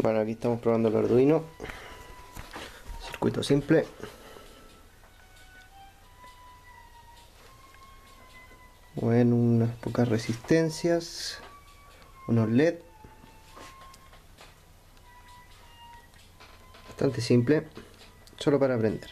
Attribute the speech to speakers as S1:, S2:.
S1: Bueno, aquí estamos probando el Arduino. Circuito simple. Bueno, unas pocas resistencias. Unos LED. Bastante simple. Solo para aprender.